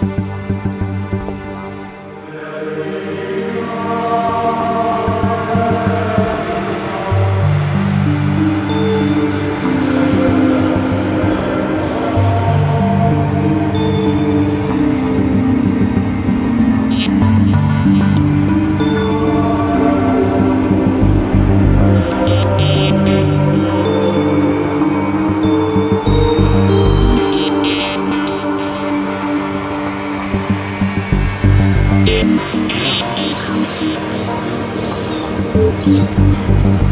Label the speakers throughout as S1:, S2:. S1: Thank you. 机。嗯嗯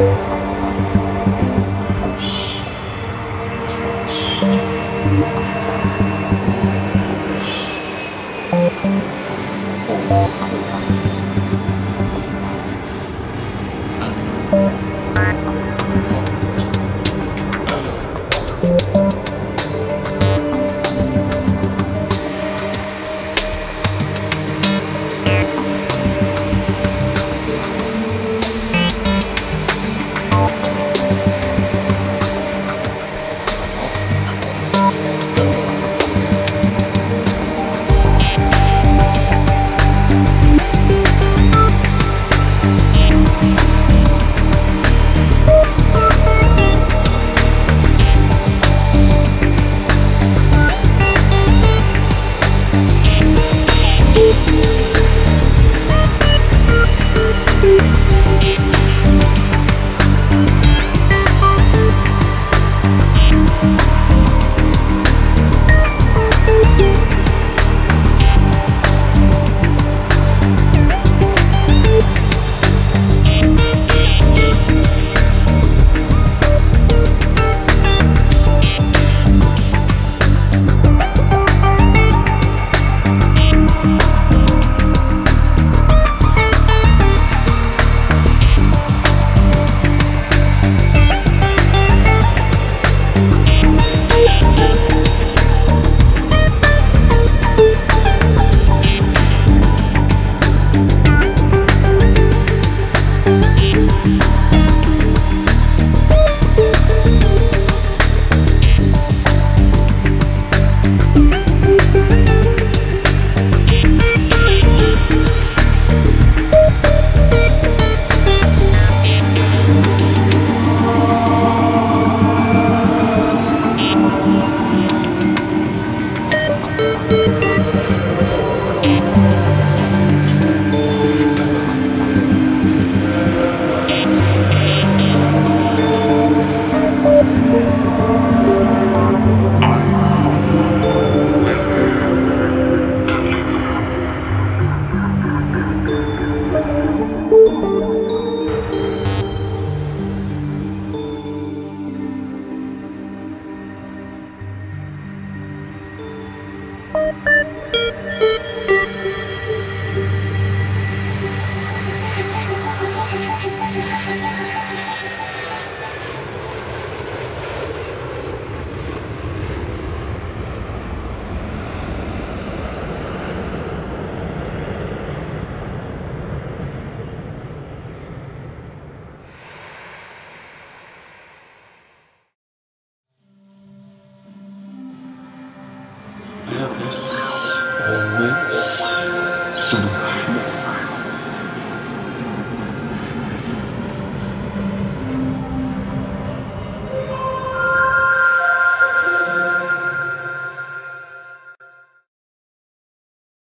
S1: Thank you.